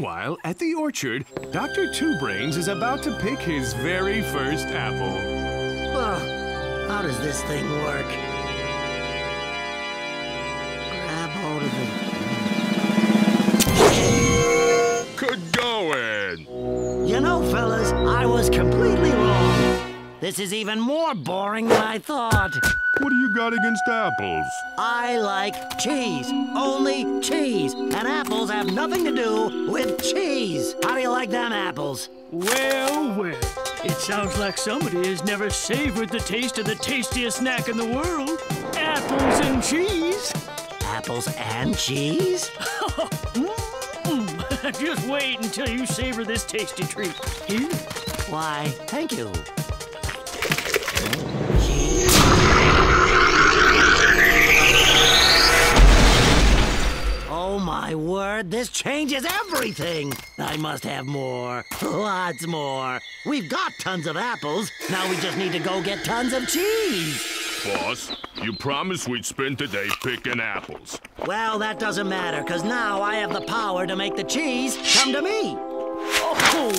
Meanwhile, at the orchard, Dr. Two Brains is about to pick his very first apple. Ugh, how does this thing work? Grab hold of it. Good going! You know, fellas, I was completely wrong. This is even more boring than I thought. What do you got against apples? I like cheese. Only cheese. And apples have nothing to do with cheese. How do you like them apples? Well, well. It sounds like somebody has never savored the taste of the tastiest snack in the world apples and cheese. Apples and cheese? Mm. Just wait until you savor this tasty treat. Here. Why, thank you. Oh my word, this changes everything! I must have more. Lots more. We've got tons of apples. Now we just need to go get tons of cheese. Boss, you promised we'd spend today picking apples. Well, that doesn't matter, because now I have the power to make the cheese come to me. Oh,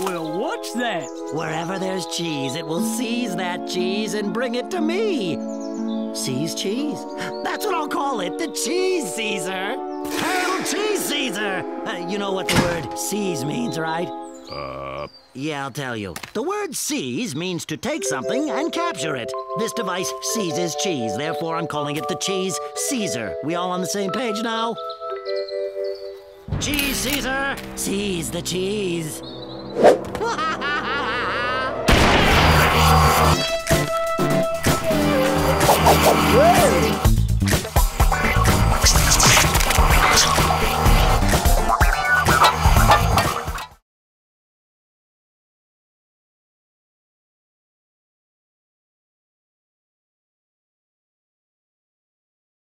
well, what's that? Wherever there's cheese, it will seize that cheese and bring it to me. Seize cheese? That's what I'll call it, the cheese Seizer. Hail cheese Seizer! Uh, you know what the word seize means, right? Uh, Yeah, I'll tell you. The word seize means to take something and capture it. This device seizes cheese, therefore I'm calling it the cheese Seizer. We all on the same page now? Cheese Seizer! Seize the cheese. 哈哈哈哈哈